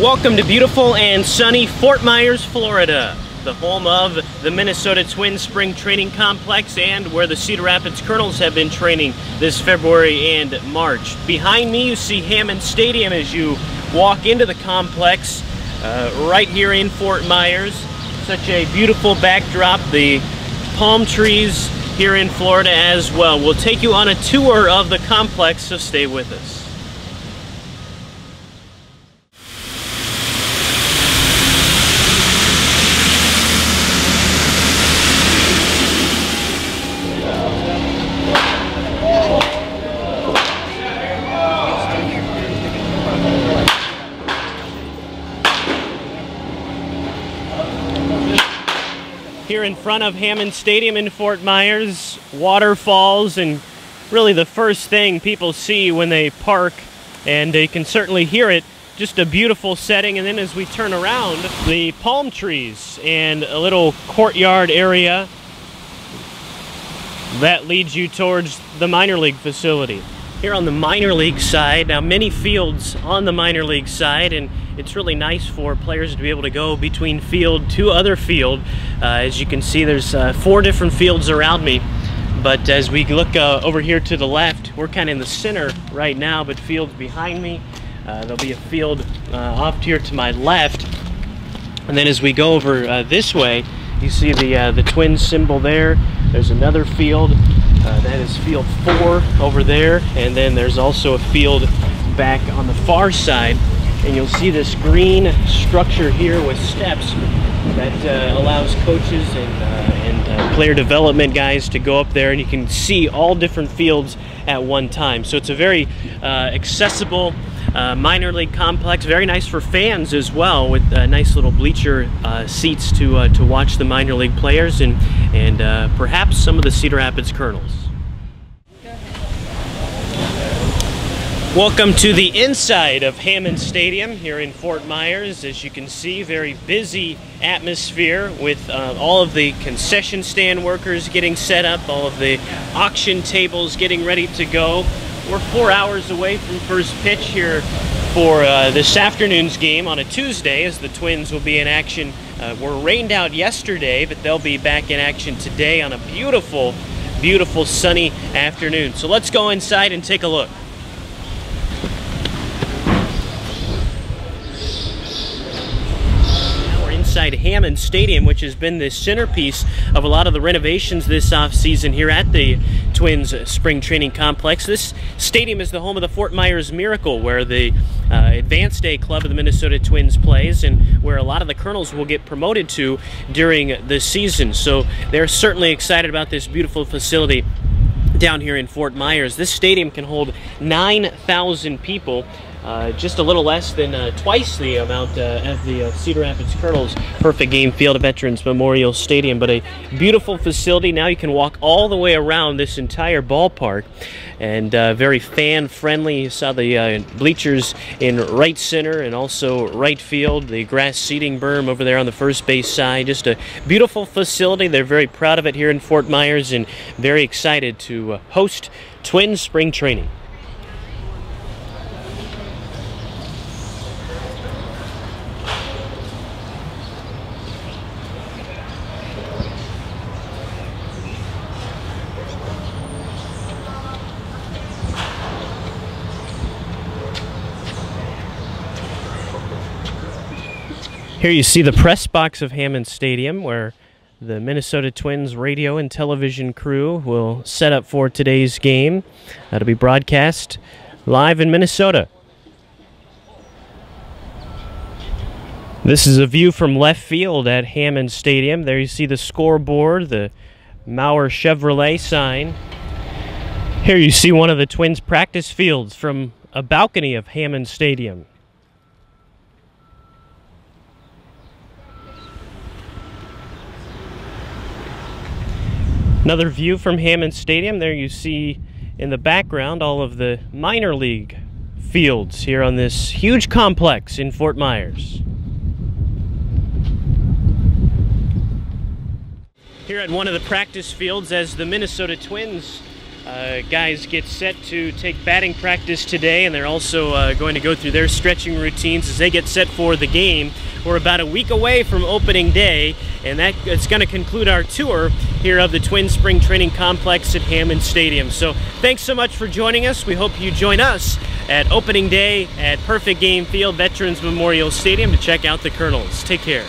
Welcome to beautiful and sunny Fort Myers, Florida, the home of the Minnesota Twins Spring Training Complex and where the Cedar Rapids Kernels have been training this February and March. Behind me you see Hammond Stadium as you walk into the complex uh, right here in Fort Myers. Such a beautiful backdrop, the palm trees here in Florida as well. We'll take you on a tour of the complex, so stay with us. Here in front of Hammond Stadium in Fort Myers, waterfalls, and really the first thing people see when they park, and they can certainly hear it. Just a beautiful setting, and then as we turn around, the palm trees and a little courtyard area that leads you towards the minor league facility. Here on the minor league side, now many fields on the minor league side, and it's really nice for players to be able to go between field to other field. Uh, as you can see, there's uh, four different fields around me. But as we look uh, over here to the left, we're kind of in the center right now, but fields behind me. Uh, there'll be a field uh, off here to my left. And then as we go over uh, this way, you see the, the twin symbol there. There's another field. That is field four over there. And then there's also a field back on the far side and you'll see this green structure here with steps that uh, allows coaches and, uh, and uh, player development guys to go up there and you can see all different fields at one time. So it's a very uh, accessible uh, minor league complex, very nice for fans as well with uh, nice little bleacher seats to, to watch the minor league players and, and perhaps some of the Cedar Rapids Kernels. Welcome to the inside of Hammond Stadium here in Fort Myers. As you can see, very busy atmosphere with uh, all of the concession stand workers getting set up, all of the auction tables getting ready to go. We're four hours away from first pitch here for uh, this afternoon's game on a Tuesday as the Twins will be in action. Uh, were rained out yesterday, but they'll be back in action today on a beautiful, beautiful sunny afternoon. So let's go inside and take a look. We're inside Hammond Stadium, which has been the centerpiece of a lot of the renovations this offseason here at the Twins Spring Training Complex. This stadium is the home of the Fort Myers Miracle, where the uh, Advanced A Club of the Minnesota Twins plays and where a lot of the Kernels will get promoted to during the season. So they're certainly excited about this beautiful facility down here in Fort Myers. This stadium can hold 9,000 people uh, just a little less than uh, twice the amount uh, of the uh, Cedar Rapids Kernels Perfect Game Field of Veterans Memorial Stadium, but a beautiful facility. Now you can walk all the way around this entire ballpark and uh, very fan friendly. You saw the uh, bleachers in right center and also right field, the grass seating berm over there on the first base side. Just a beautiful facility. They're very proud of it here in Fort Myers and very excited to host Twins spring training. Here you see the press box of Hammond Stadium where the Minnesota Twins radio and television crew will set up for today's game. That'll be broadcast live in Minnesota. This is a view from left field at Hammond Stadium. There you see the scoreboard, the Mauer Chevrolet sign. Here you see one of the Twins practice fields from a balcony of Hammond Stadium. Another view from Hammond Stadium. There you see in the background all of the minor league fields here on this huge complex in Fort Myers. Here at one of the practice fields as the Minnesota Twins Uh, guys get set to take batting practice today, and they're also uh, going to go through their stretching routines as they get set for the game. We're about a week away from opening day, and that it's going to conclude our tour here of the Twin Spring Training Complex at Hammond Stadium. So thanks so much for joining us. We hope you join us at opening day at Perfect Game Field, Veterans Memorial Stadium to check out the Kernels. Take care.